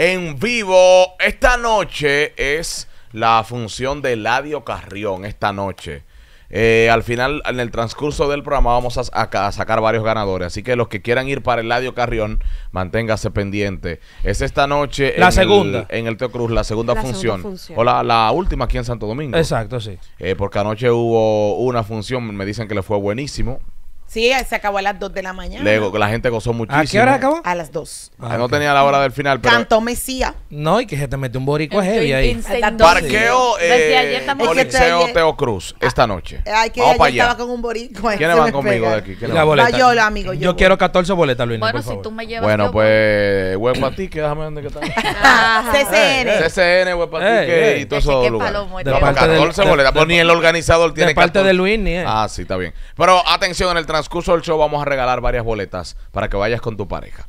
en vivo. Esta noche es la función de Ladio Carrión. Esta noche. Eh, al final, en el transcurso del programa, vamos a, a- a sacar varios ganadores. Así que los que quieran ir para el Ladio Carrión, manténgase pendiente. Es esta noche. La en segunda. El, en el Teo Cruz, la segunda La segunda función. función. O la, la última aquí en Santo Domingo. Exacto, sí. Eh, porque anoche hubo una función, me dicen que le fue buenísimo. Sí, se acabó a las 2 de la mañana. Le- la gente gozó muchísimo. ¿A qué hora acabó? A las 2. Ah, no tenía la hora del final, pero Cantó Mesía. No, y que se te mete un boricua heavy ahí. el- Parqueo eh, Coliseo ayer- Teo Cruz esta noche. Ay, que Vamos ayer para allá. estaba con un boricua. ¿Quiénes van conmigo pega. de aquí? ¿Quiénes La boleta. Yo, la amigo, yo Yo quiero 14 boletas, Luis, Bueno, por si favor. tú me llevas. Bueno, yo pues, web para ti, que déjame ver dónde que está. Ah, CCN. CCN, web para Ey, ti, que y todo eso que lugares. palomo, De Vamos, parte del- 14 de- boletas, pues ni el organizador tiene De parte 14. de Luis, ni él. Ah, sí, está bien. Pero atención, en el transcurso del show vamos a regalar varias boletas para que vayas con tu pareja.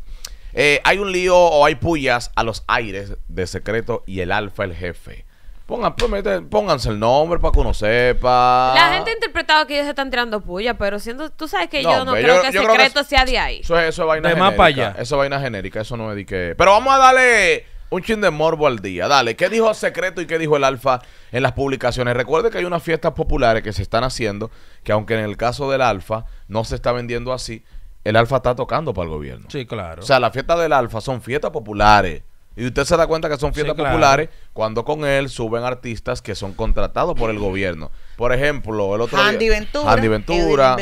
Eh, hay un lío o hay pullas a los aires de secreto y el alfa el jefe. Pongan, pues, pónganse el nombre para que uno sepa. La gente ha interpretado que ellos se están tirando puya, pero siendo, tú sabes que No, yo no creo que el yo creo que secreto sea de ahí. Eso es, eso es vaina De genérica. allá. Eso es vaina genérica, eso no es de que... Pero vamos a darle un chin de morbo al día. Dale, ¿qué dijo Secreto y qué dijo el Alfa en las publicaciones? Recuerde que hay unas fiestas populares que se están haciendo, que aunque en el caso del Alfa no se está vendiendo así, el Alfa está tocando para el gobierno. Sí, claro. O sea, las fiestas del Alfa son fiestas populares. Y usted se da cuenta que son fiestas Sí, claro. populares cuando con él suben artistas que son contratados por el gobierno. Por ejemplo, el otro Andy día- Ventura, Andy Ventura.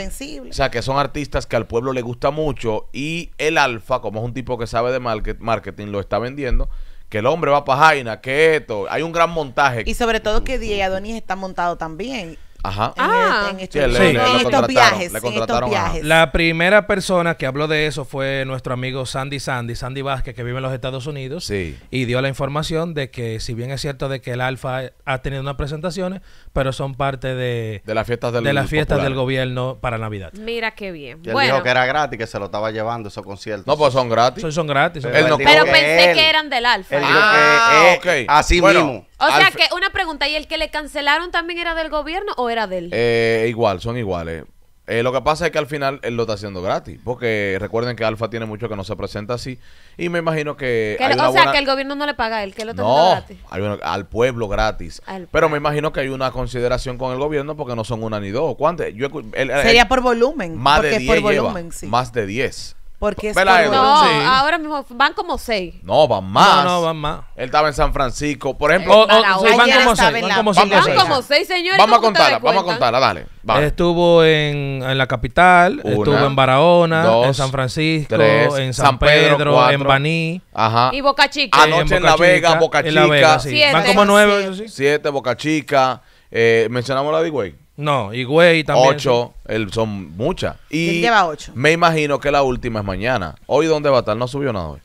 O sea, que son artistas que al pueblo le gusta mucho y el Alfa, como es un tipo que sabe de market- marketing, lo está vendiendo. Que el hombre va para Jaina, que esto. Hay un gran montaje. Y sobre todo que DJ Adonis está montado también. Ajá. En, Ah. el- en estos, Sí, le- le- en le estos viajes. le en estos contrataron a- viajes. La primera persona que habló de eso fue nuestro amigo Sandy Sandy, Sandy Vázquez, que vive en los Estados Unidos. Sí. Y dio la información de que, si bien es cierto de que el Alfa ha tenido unas presentaciones, pero son parte de, De las fiestas del de las fiestas popular. del gobierno para Navidad. Mira qué bien. Y él bueno, dijo que era gratis, que se lo estaba llevando esos conciertos. No, pues son gratis. Son, son gratis. son Pero Él no gratis. pero dijo pensé él- que eran del alfa. Él dijo Ah, que eh, ok. así Bueno, mismo. O sea que una pregunta, ¿y el que le cancelaron también era del gobierno o era del? Eh, igual, son iguales. Eh, lo que pasa es que al final él lo está haciendo gratis. Porque recuerden que Alfa tiene mucho que no se presenta así. Y me imagino que. Que hay le- una o sea buena- que el gobierno no le paga a él, que lo está No, gratis. hay una- al pueblo gratis. Al Pero me imagino que hay una consideración con el gobierno porque no son una ni dos. ¿Cuántas? Él- él- Sería por volumen. más porque de es 10 por lleva. volumen, sí. Más de 10. Porque es. No, Sí. ahora mismo van como seis. No, van más. No, no, van más. Él estaba en San Francisco. Por ejemplo, O- o- sí, van como seis, van la- como Van seis. como seis, señores. vamos a ¿cómo ustedes contarla, vamos a contarla, dale. Estuvo en, en la capital, Una, estuvo en Barahona, dos, en San Francisco, tres, en San, San Pedro, en Baní. Ajá. Y Boca Chica. Anoche en Boca La Vega, Chica, Boca en La Vega, Chica. sí. Siete. Van como nueve, Siete. eso sí. Siete, Boca Chica. Eh, mencionamos la de Higüey. No, y güey también. Ocho, el- son muchas. Y Él lleva ocho. Me imagino que la última es mañana. Hoy, ¿dónde va a estar? No subió nada hoy.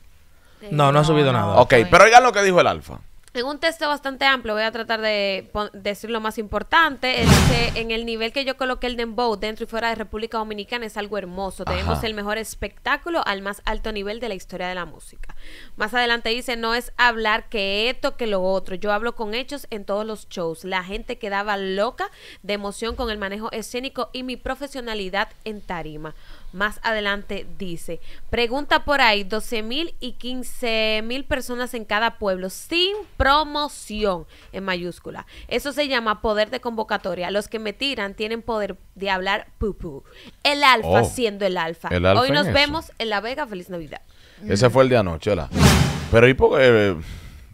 No, no ha subido No, nada. no. ok, pero oigan lo que dijo el Alfa. En un texto bastante amplio, voy a tratar de decir lo más importante. Él dice, en el nivel que yo coloqué el dembow dentro y fuera de República Dominicana es algo hermoso. Tenemos Ajá. el mejor espectáculo al más alto nivel de la historia de la música. Más adelante dice, no es hablar que esto, que lo otro. Yo hablo con hechos en todos los shows. La gente quedaba loca de emoción con el manejo escénico y mi profesionalidad en tarima. Más adelante dice, pregunta por ahí, 12 mil y 15 mil personas en cada pueblo sin promoción en mayúscula. Eso se llama poder de convocatoria. Los que me tiran tienen poder de hablar pupú. El alfa Oh, siendo el alfa. el alfa Hoy nos eso. vemos en La Vega. Feliz Navidad. Ese fue el de anoche, ¿verdad? Pero ¿y por qué? eh,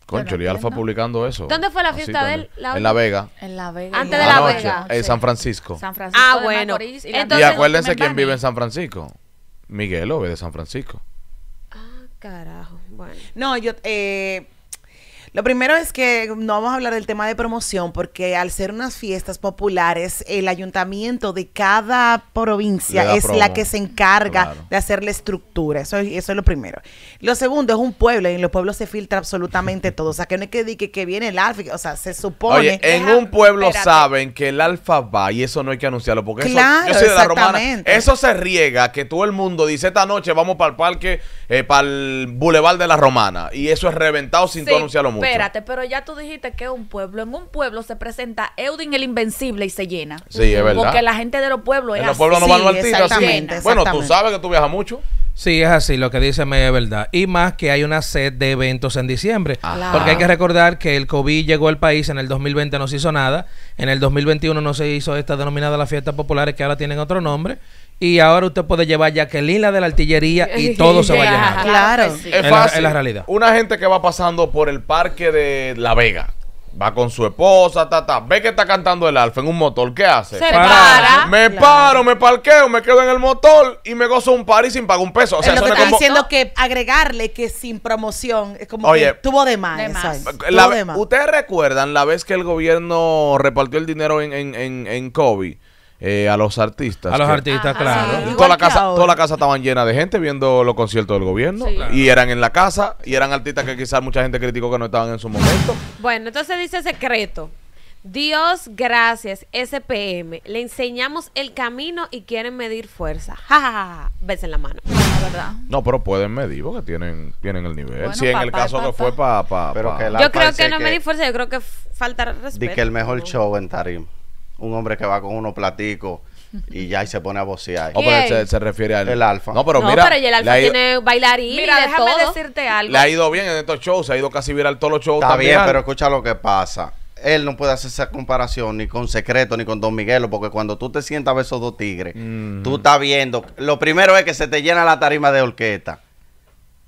Concho, y Alfa publicando eso. ¿Dónde fue la fiesta de él? La en. La Vega. En La Vega. Antes de en La Anoche, Vega. En San Francisco. San Francisco Ah, de bueno. Macorís y la y Entonces- acuérdense quién vive en. San Francisco. Miguel Ove de San Francisco. Ah, carajo. Bueno. No, yo... Eh, lo primero es que no vamos a hablar del tema de promoción porque al ser unas fiestas populares, el ayuntamiento de cada provincia es promo. la que se encarga Claro. de hacer la estructura. Eso, es- eso es lo primero. Lo segundo es un pueblo y en los pueblos se filtra absolutamente todo. O sea, que no es que, que, que viene el alfa. O sea, se supone... Oye, en Deja- un pueblo espérate. saben que el alfa va y eso no hay que anunciarlo porque eso- yo soy de la romana. Eso se riega que todo el mundo dice esta noche vamos para el parque, eh, para el bulevar de la romana y eso es reventado sin tú Sí, anunciarlo mucho. Espérate, pero ya tú dijiste que es un pueblo. En un pueblo se presenta Eudin el Invencible y se llena. Sí, es verdad. Porque la gente de los pueblos es los así. pueblos no Sí, van los artistas. sí. exactamente, Bueno, tú sabes que tú viajas mucho. Sí, es así, lo que dice me es verdad. Y más que hay una sed de eventos en diciembre. Ajá. Porque hay que recordar que el COVID llegó al país, en el 2020 no se hizo nada, en el 2021 no se hizo esta denominada las fiestas populares que ahora tienen otro nombre. Y ahora usted puede llevar Jacqueline la de la artillería y todo se va a llenar. Claro. Es fácil. es la realidad. Una gente que va pasando por el parque de La Vega, va con su esposa, ta, ta, ve que está cantando el alfa en un motor, ¿qué hace? Se Para. para. Me Claro. paro, me parqueo, me quedo en el motor y me gozo un party sin pagar un peso. O sea, es lo eso que no es estoy como- diciendo que agregarle que sin promoción es como Oye, que tuvo de más. de más. ¿sabes? La- Tuvo de más. ¿Ustedes recuerdan la vez que el gobierno repartió el dinero en, en, en, en COVID eh, a los artistas? A los Que- artistas, Ajá. claro. Sí. Toda la, casa, ahora. toda la casa estaban llenas de gente viendo los conciertos del gobierno. Sí. Y eran en la casa. Y eran artistas que quizás mucha gente criticó que no estaban en su momento. Bueno, entonces dice secreto. Dios gracias, SPM. Le enseñamos el camino y quieren medir fuerza. Ja, ja, ja, ja. Ves en la mano. La verdad. No, pero pueden medir porque tienen, tienen el nivel. Bueno, si en el caso pa, que fue para... Pa, Pero pa- que la- Yo creo que no que- medir fuerza, yo creo que falta respeto. Di que el mejor ¿no? show en Tarim. Un hombre que va con unos platicos y ya y se pone a vocear. Oh, pero se, se refiere al... El Alfa. No, pero no, mira... pero ya el alfa ido- tiene bailarín Mira, y de déjame todo. decirte algo. Le ha ido bien en estos shows, se ha ido casi viral todos los shows. Está también. bien, pero escucha lo que pasa. Él no puede hacer esa comparación ni con Secreto ni con Don Miguelo, porque cuando tú te sientas a ver esos dos tigres, Mm. tú estás viendo. Lo primero es que se te llena la tarima de orquesta.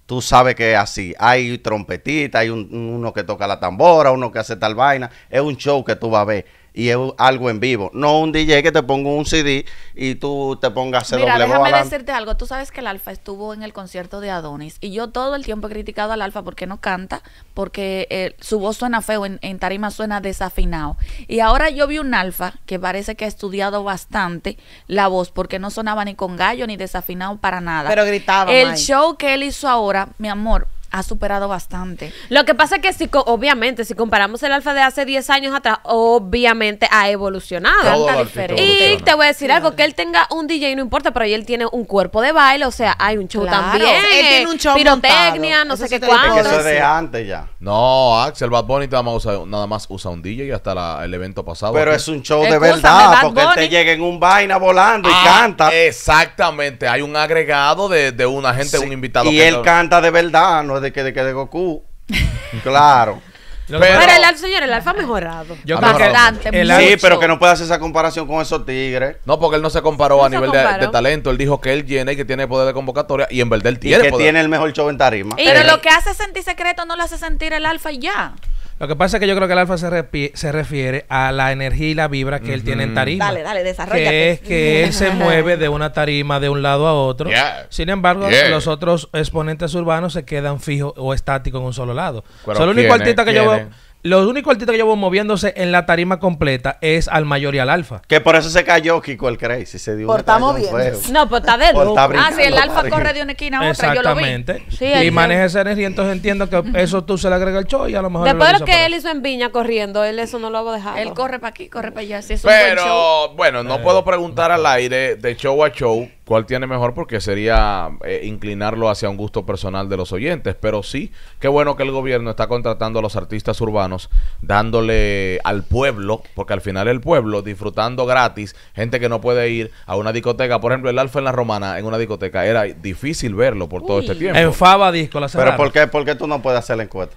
Tú sabes que es así. Hay trompetita, hay un- uno que toca la tambora, uno que hace tal vaina. Es un show que tú vas a ver. Y es algo en vivo. No un DJ que te ponga un CD y tú te pongas a Mira, doble déjame decirte algo. Tú sabes que el Alfa estuvo en el concierto de Adonis y yo todo el tiempo he criticado al Alfa porque no canta, porque eh, su voz suena feo, en, en tarima suena desafinado. Y ahora yo vi un Alfa que parece que ha estudiado bastante la voz porque no sonaba ni con gallo ni desafinado para nada. Pero gritaba, El May. show que él hizo ahora, mi amor, ha superado bastante. Lo que pasa es que si, co- obviamente, si comparamos el alfa de hace 10 años atrás, obviamente ha evolucionado. Y te voy a decir algo, que él tenga un DJ no importa, pero ahí él tiene un cuerpo de baile, o sea, hay un show Claro, también. él tiene un show Pirotecnia, montado, no eso sé qué puedo Es que cuánto. eso es de antes ya. No, Axel Bad Bunny nada más usa, nada más usa un DJ y hasta la- el evento pasado. Pero aquí. es un show de Escúchame, verdad, Bad porque él te llega en un vaina volando y Ah, canta. Exactamente, hay un agregado de, de una gente, Sí, un invitado. Y que él no- canta de verdad, no es de que de, que de Goku. claro. Que Pero- Pero el alfa, señor, el alfa ha mejorado. yo que Bastante, el mucho. Sí, pero que no puede hacer esa comparación con esos tigres. No, porque él no se comparó No a se nivel de, comparó. de talento. Él dijo que él llena y que tiene poder de convocatoria y en verdad él Y tiene que poder. tiene el mejor show en tarima. Pero Eh, lo que hace sentir secreto no lo hace sentir el Alfa y ya. Lo que pasa es que yo creo que el alfa se, se refiere a la energía y la vibra que él tiene en tarima. Dale, dale, desarróllate. Que es que él se mueve de una tarima de un lado a otro. Yeah. Sin embargo, Yeah. los otros exponentes urbanos se quedan fijos o estáticos en un solo lado. Pero O sea, el único artista que yo veo. Los únicos artistas que yo veo moviéndose en la tarima completa es al mayor y al alfa. Que por eso se cayó Kiko el Crazy. Se dio un Portamos bien. feo. No, pues está de Por loco. Ah, sí, el Alfa padre. corre de una esquina a otra, yo lo vi. Exactamente. Sí, y maneja esa energía, entonces entiendo que eso tú se le agrega el show y a lo mejor... Después de lo que él hizo en Viña corriendo, él eso no lo a dejar. Él corre para aquí, corre para allá. Si es un buen show. Pero bueno, no puedo preguntar al aire de show a show cuál tiene mejor porque sería eh, inclinarlo hacia un gusto personal de los oyentes. Pero sí, qué bueno que el gobierno está contratando a los artistas urbanos, dándole al pueblo, porque al final el pueblo disfrutando gratis, gente que no puede ir a una discoteca. Por ejemplo, el Alfa en la Romana en una discoteca era difícil verlo por todo este tiempo. En Faba Disco la Pero cerraron. ¿por qué, por qué tú no puedes hacer la encuesta?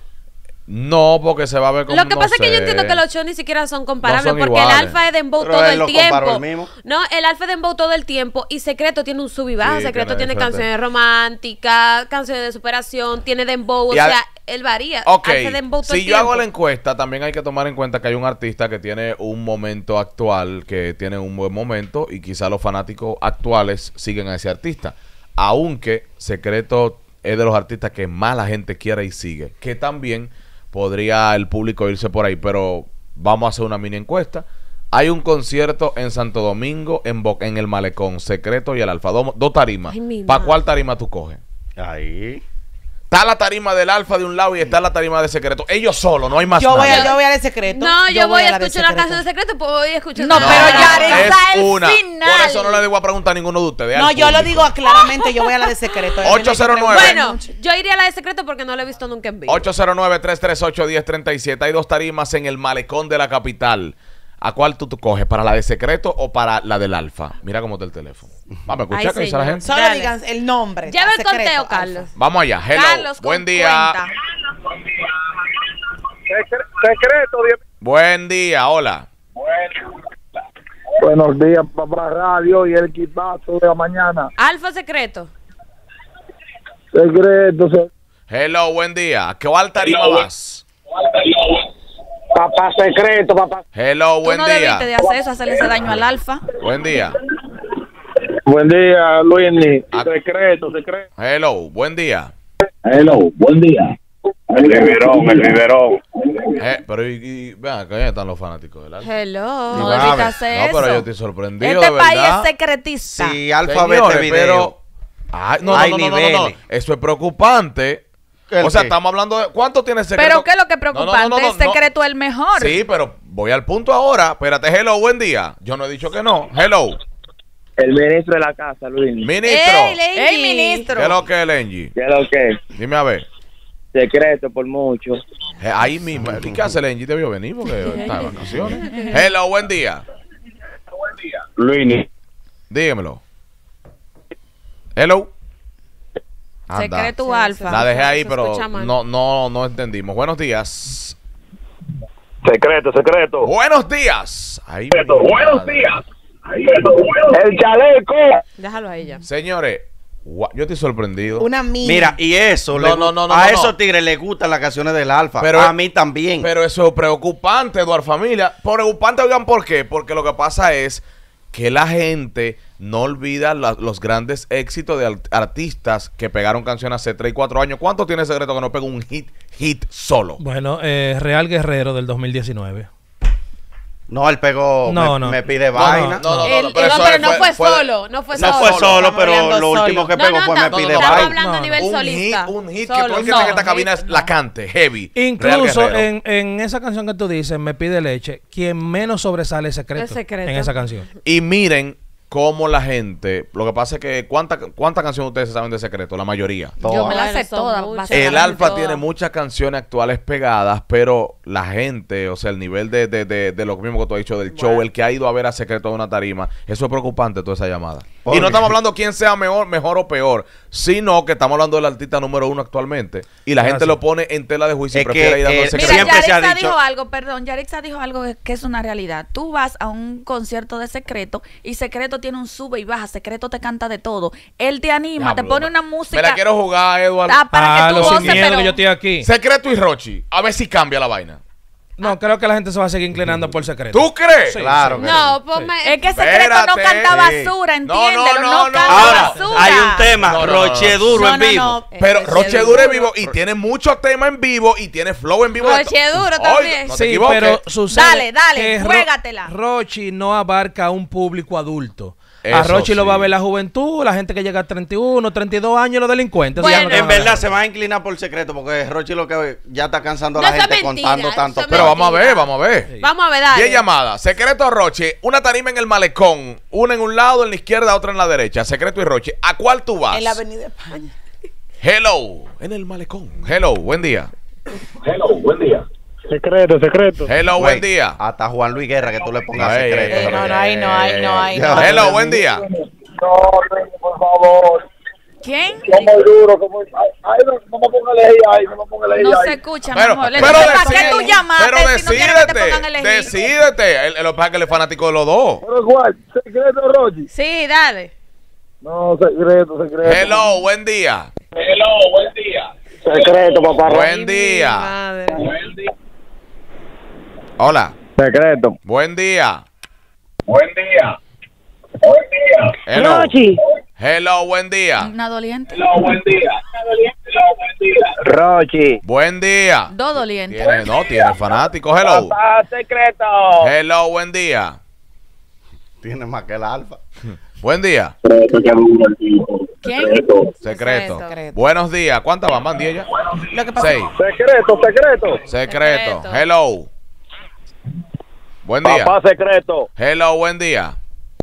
No, porque se va a ver como Lo que no pasa es que yo entiendo que los shows ni siquiera son comparables No son porque iguales. el alfa es dembow Pero todo él el tiempo. mismo. No, el alfa es dembow todo el tiempo y Secreto tiene un sub y baja. Sí, Secreto tiene canciones románticas, canciones de superación, tiene dembow, o Y al- sea, él varía. Ok, Alfa es dembow todo si el yo hago la encuesta, también hay que tomar en cuenta que hay un artista que tiene un momento actual, que tiene un buen momento y quizá los fanáticos actuales siguen a ese artista. Aunque Secreto es de los artistas que más la gente quiere y sigue, que también podría el público irse por ahí, pero vamos a hacer una mini encuesta. Hay un concierto en Santo Domingo, en, Bo- en el Malecón, Secreto y el Alfa. Dos, tarimas. ¿Para cuál tarima tú coges? Ahí. Está la tarima del Alfa de un lado y está la tarima de Secreto. Ellos solos, no hay más Yo voy, a, yo voy a de secreto. No, yo, voy a escuchar la canción de Secreto, pues voy a escuchar No, pero ya es está el una. final. Por eso no le digo a preguntar a ninguno de ustedes. No, yo lo digo claramente, yo voy a la de secreto. 809. Bueno, yo iría a la de Secreto porque no la he visto nunca en vivo. 809-338-1037. Hay dos tarimas en el malecón de la capital. ¿A cuál tú, tú coges? ¿Para la de secreto o para la del alfa? Mira cómo está el teléfono. Vamos a escuchar Ay, qué dice la gente. Solo Dale. digan el nombre. Lleva el secreto, conteo, Alfa. Carlos. Vamos allá. Hello. Carlos, Buen día. cuenta. Secreto. Buen día. Hola. Buenos días, papá Radio y el equipazo de la mañana. Alfa secreto. Secreto, se- Hello. Buen día. ¿A qué tarima vas? Papá secreto, papá. Hello. Tú Buen no día. debiste de hacer eso, hacerle ese daño al alfa. Buen día. Buen día, Luini. Ah. Secreto, secreto. Hello. Buen día. Hello, buen día. El Riverón, el Riverón. Eh, pero y, y vean, acá ya están los fanáticos del alfa. Hello. No Dame. debiste hacer No, pero yo estoy sorprendido, Este de país verdad. es secretista. Si Alfa Señores, este video. pero... Ay, no, no, Hay no, no, no, no, niveles. Eso es preocupante. ¿El O sea, qué? estamos hablando de... ¿Cuánto tiene el secreto? Pero ¿qué es lo que es No, no, no, preocupante? no, no, el secreto es el mejor. Sí, pero voy al punto ahora. Espérate, hello, buen día. Yo no he dicho que no. Hello, El ministro de la casa, Luini. ministro. Ey, Lengy. ¡Ey, ministro! ¿Qué es lo que es, Lengy? ¿Qué es lo que es? Dime a ver. Secreto por mucho. Eh, Ahí mismo. ¿Y qué hace Lengy? Debió venir porque está de vacaciones. Hello, buen día. Luini. Dígamelo. Hello. Anda. Secreto Sí, alfa. La dejé ahí, Se pero no, no, no entendimos. Buenos días. Secreto, secreto. Buenos días. Ahí Secreto, buenos madre. días. El chaleco. Déjalo a ella. Señores, yo estoy sorprendido. Una mini. Mira, y eso, No, le- no, no, no, a no, esos no. tigres les gustan las canciones del Alfa. Pero- a mí también. Pero eso es preocupante, Eduard Familia. Preocupante, oigan, ¿por qué? Porque lo que pasa es que la gente no olvida los grandes éxitos de artistas que pegaron canciones hace 3 y 4 años. ¿Cuánto tiene secreto que no pega un hit, hit solo? Bueno, eh, Real Guerrero del 2019. No, él pegó, No, me, no. me pide vaina. No, no, no, pero no, pero es- no fue fue- solo, no fue No solo. fue solo, pero lo solo. último que pegó fue me pide estamos vaina. hablando a nivel un hit, solista. un hit que Solo, todo el que está en esta cabina es la cante, heavy. Incluso en, en esa canción que tú dices, Me pide leche, quien menos sobresale es secreto, Es Secreto. en esa canción. Y miren cómo la gente. Lo que pasa es que. ¿Cuántas cuántas canciones ustedes saben de secreto? La mayoría. Yo me la Bueno, sé son toda. muchas. básicamente El Alfa tiene muchas canciones actuales pegadas, pero la gente, o sea, el nivel de, de, de, de lo mismo que tú has dicho del show, el que ha ido a ver a Secreto de una tarima, eso es preocupante, toda esa llamada. ¿Por Y no estamos hablando quién sea mejor, mejor o peor, sino que estamos hablando del artista número uno actualmente. Y la gente lo pone en tela de juicio y prefiere que, ir dando eh, el secreto. Mira, Siempre se ha Yaritza dicho- dijo algo, perdón, Yaritza dijo algo que es una realidad. Tú vas a un concierto de secreto y secreto tiene un sube y baja, secreto te canta de todo. Él te anima, te pone una música. Me la quiero jugar, Eduardo. Ah, para Ah, que tú lo sin goces, miedo pero que yo estoy aquí. Secreto y Rochi. A ver si cambia la vaina. No, creo que la gente se va a seguir inclinando por secreto. ¿Tú crees? Sí, Claro sí. que No, ponme. es que secreto no canta basura, no, entiéndelo, no, no, no. canta Ahora, basura. hay un tema, No, no, no, Roche. Duro No, en vivo. no. Pero Roche Roche Duro. En vivo y tiene muchos temas en vivo y tiene flow en vivo. Roche Duro también. Sí, pero sucede Dale, dale, Ro- juégatela. Rochi no abarca a un público adulto. A Rochi lo sí. va a ver la juventud, la gente que llega a 31, 32 años, los delincuentes. Bueno, no En a ver. verdad se va a inclinar por secreto porque Rochi lo que ya está cansando a la gente mentira, contando tanto. Pero vamos a ver, vamos a ver. Vamos a ver, dale. Diez llamadas. Secreto Roche. Una tarima en el malecón. Una en un lado, en la izquierda, otra en la derecha. Secreto y Roche. ¿A cuál tú vas? En la Avenida España. Hello. En el malecón. Hello. Buen día. Secreto, secreto. Hello. Buen día. Hasta Juan Luis Guerra que tú le pongas Ey, secreto. Eh, no, no, ahí no, ahí no, ahí no. Hello. Buen día. No, por favor. ¿Quién? Son muy duro, como... Ay, ay, no, no me ponga a elegir ahí, no me ponga a elegir No se escucha, mi Pero, amor. pero Entonces, ¿para qué tú llamaste pero si no quieres que te pongan a decídete. elegir? Decídete. El, el, lo que es fanático de los dos. Pero igual, secreto, Rochi. Sí, dale. No, secreto, secreto. Hello. Buen día. Secreto, papá. Buen Mi día. Hola. Secreto. Buen día. Buen día. Buen día. Hello. Hello. Buen día. Una doliente. buen día. Rochi. Buen día. Dos dolientes. Tiene, no, tiene fanáticos. Hello. Papá, secreto. Hello, buen día. Tiene más que el alfa. Buen día. ¿Quién? Secreto. Secreto. Buenos días. ¿Cuántas van? ¿Van 10 ya? Lo que pasa Seis. Secreto, secreto. Secreto. Secreto. Hello. Buen día. Papá, secreto. Hello, buen día.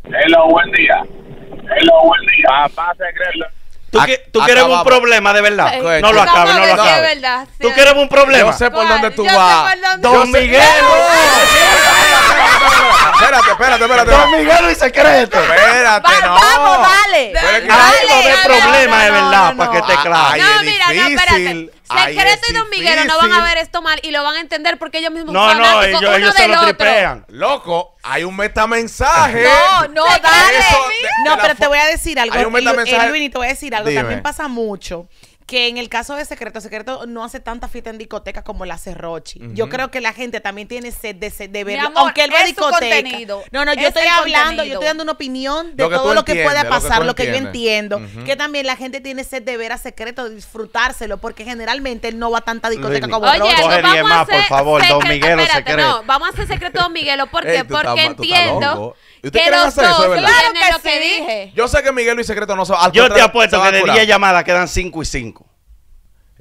Hello, buen día. Hello, buen día. Papá, secreto. ¿Tú, Ac- qui- tú quieres un problema de verdad? Ay, No lo acabes, no lo acabes. verdad, sí. ¿Tú quieres un problema? Yo sé por ¿Cuál? dónde tú Yo vas. por dónde- Don Miguel. Espérate, espérate, espérate. Don Miguelo y secreto. Espérate, Va- no. vamos, dale. Pero es que- Ahí va a Dale, haber no, problemas de no, no, verdad no, para que no. esté claro. Ay, no, es mira, no, difícil. espérate. Ay, Secreto y Don Miguelo no van a ver esto mal y lo van a entender porque ellos mismos No, son no, fanáticos ellos, uno ellos se del lo otro. tripean. Loco, hay un metamensaje. No, no, dale. eso, de- No, de pero te voy a decir algo. Hay un metamensaje. eh, Luini, te voy a decir algo. Dime. También pasa mucho que en el caso de Secreto, Secreto no hace tanta fiesta en discoteca como la hace Rochi. Yo creo que la gente también tiene sed de, sed de verlo. amor, aunque él va a discoteca. contenido. No, no, yo Es estoy hablando, contenido. yo estoy dando una opinión de Lo todo lo que lo tú pasar, lo que, yo entiendo. Que también la gente tiene sed de ver a Secreto, de disfrutárselo, porque generalmente él no va a tanta discoteca como Oye, Rochi. no, Coge vamos más, por hacer favor, Don Miguelo espérate, secreto. No, vamos a hacer secreto Don Miguelo. ¿Por qué? Ey, Porque entiendo loco. ¿Y ustedes que quieren los hacer eso, verdad? Claro que lo que dije. Yo sé que Miguelo y Secreto no se al Yo te apuesto que de curar. 10 llamadas quedan 5 y 5.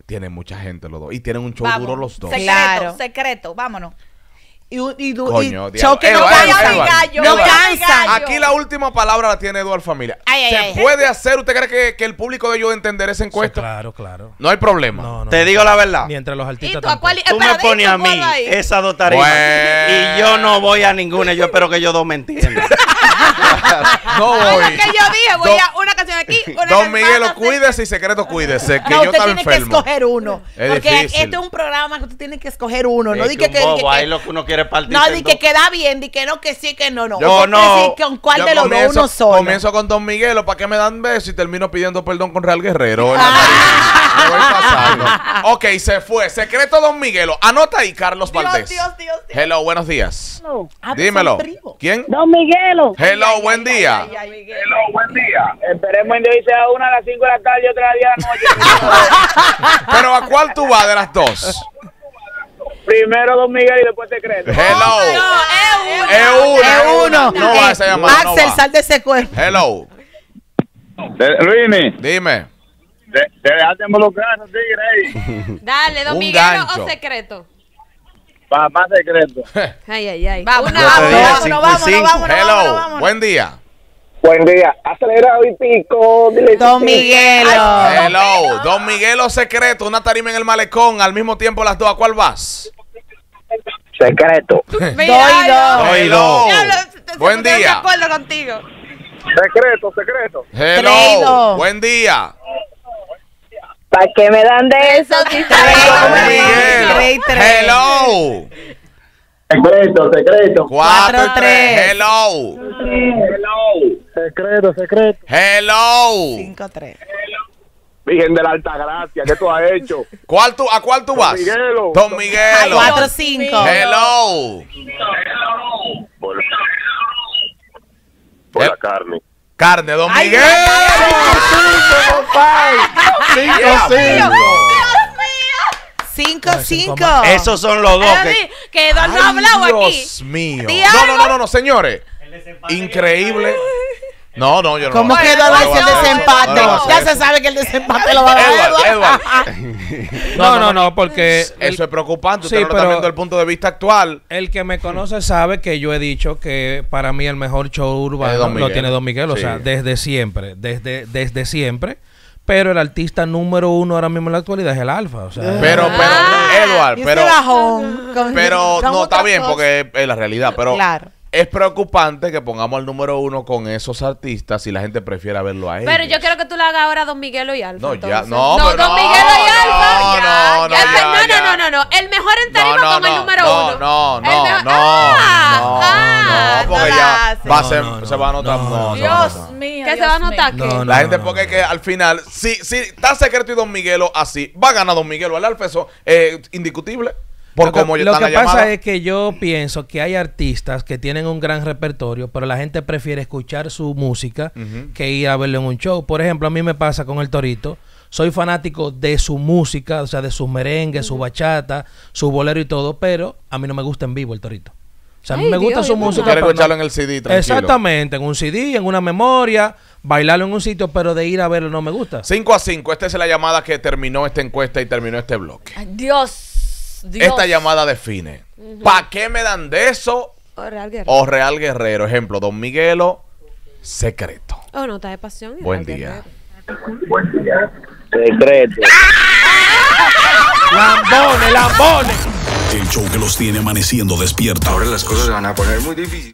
Tienen mucha gente los dos. Y tienen un show Vamos. duro los dos. Secreto, Claro. secreto, vámonos. Y, y, du- Coño, y diablo. show que no Eduardo, gallo, no Eduardo. Aquí la última palabra la tiene Eduardo Familia. Ay, ay, ¿Se ay. puede hacer? ¿Usted cree que, que el público de ellos de entender esa Sí, encuesta? claro, claro. No hay problema. No, no. Te digo la verdad. Mientras los ¿Y artistas tú a cuál? tampoco. Tú me pones ¿y a tú mí cuál ahí? esas dos tarimas Bueno. y yo no voy a ninguna. Yo espero que ellos dos me entiendan. No Ay, voy. lo que yo dije, voy a una aquí, una Don acá. cuídese y Secreto, cuídese. Que No, yo usted estaba tiene que enfermo. escoger uno. Es porque difícil. este es un programa que tú tienes que escoger uno. No Es di que que, un que- bobo, que- ahí lo que uno quiere partir. no, di que queda bien, di que no, que sí, que no, no. Yo Usted no. con cuál Yo de los dos comienzo- uno solo. Comienzo con Don Miguelo, ¿para qué me dan besos? Y termino pidiendo perdón con Real Guerrero. en la Ah. tarima. Me voy pasando. Ok, se fue. Secreto Don Miguelo. Anota ahí, Carlos Valdés. Dios, Dios, Dios. Hello, buenos días. Ah, pues Dímelo. ¿Quién? Don Miguelo. Hello, buen día. Hello, buen día. Esperemos Dios y sea una a las 5 de la tarde y otra a las 10 de la noche. Pero ¿a cuál tú vas de las dos? Primero Don Miguel y después Secreto. Hello. No, es uno. Es uno. Es uno. No va esa llamada. no Axel, va. sal de ese cuerpo. Hello. Luini, Dime. te, te dejaste involucrar, no tigre ahí. Dale, Don gancho. o Secreto. Para más secreto. Ay, ay, ay. Vamos. Te dije vamos. y vámonos, cinco. vámonos, Hello. vámonos, vámonos. Buen día. Buen día. Acelerado y pico. Dile Don Miguelo. Hello. Don Miguelo Secreto, una tarima en el malecón. Al mismo tiempo las dos. ¿A cuál vas? Secreto. Doy dos. Buen estoy de día. acuerdo contigo. Secreto, secreto. Hello. Buen día. ¿Para qué me dan de eso? Don Tres, Miguelo. tres. Hello. Secreto, secreto. Cuatro, Cuatro, tres. tres. Hello. Hello. Secreto, secreto. Hello. 5-3. Virgen de la Alta Gracia, ¿qué tú has hecho? ¿Cuál tú, ¿A cuál tú vas? Miguelo. Don Miguelo. 4-5. Hello. Por, por la carne. Carne, Don Ay, Miguelo. Cinco, Cinco, 5-5. Esos son los dos que. Que Eduardo no hablado aquí. Dios mío. No, no, no, no, no, señores. Increíble. No, no, yo no. ¿Cómo no, quedó no, el desempate? no, no, no, Ya eso- se sabe que el desempate lo va a dar. No, no, no, porque Eso el, es preocupante. Usted Sí, no lo está pero- viendo desde el punto de vista actual. el que me conoce sabe que yo he dicho que para mí el mejor show Es urbano Don lo Miguel. tiene Don Miguel, o Sí. sea, desde siempre, desde, desde siempre. Pero el artista número uno ahora mismo en la actualidad es el Alfa. O sea, Pero, pero, Ah, Edward, pero, pero no está bien cosas. porque es la realidad. Pero Claro. es preocupante que pongamos al número uno con esos artistas y la gente prefiera verlo a ellos. Pero yo quiero que tú lo hagas ahora a Don Miguelo y Alfa. No, ya, entonces. no, no, pero Don no, Miguelo y Alfa. no, no, no, ya, no, ya. no, no, no, no. El mejor en tarima no, no, con el no, número no, uno. No, no, mejor- no, Ah, no, ah, no, porque no ya va a No, ser, no, se va a notar. no, No, no, Dios mío. Que se Dios va a mío. notar que. No, La gente, no. porque es que al final, si, si está secreto y Don Miguelo así, va a ganar Don Miguelo. El Alfa, eso es indiscutible. Por lo que, cómo lo están que pasa llamada. es que yo pienso que hay artistas que tienen un gran repertorio, pero la gente prefiere escuchar su música que ir a verlo en un show. Por ejemplo, a mí me pasa con el Torito. Soy fanático de su música, o sea, de sus merengues, su bachata, su bolero y todo, pero a mí no me gusta en vivo el Torito. O sea, a mí Ay, me gusta Dios, su Dios música. No- escucharlo en el CD, tranquilo. Exactamente, en un CD, en una memoria, bailarlo en un sitio, pero de ir a verlo no me gusta. 5 a 5. Esta es la llamada que terminó esta encuesta y terminó este bloque. Ay, Dios. Dios. Esta llamada define. ¿Para qué me dan de eso O Real Guerrero. o Real Guerrero? Ejemplo, Don Miguelo, secreto. Oh, nota de pasión. y Buen Real día. Guerrero. Secreto. ¡Lambones, lambones! El show que los tiene amaneciendo despierta. Ahora las cosas se van a poner muy difíciles.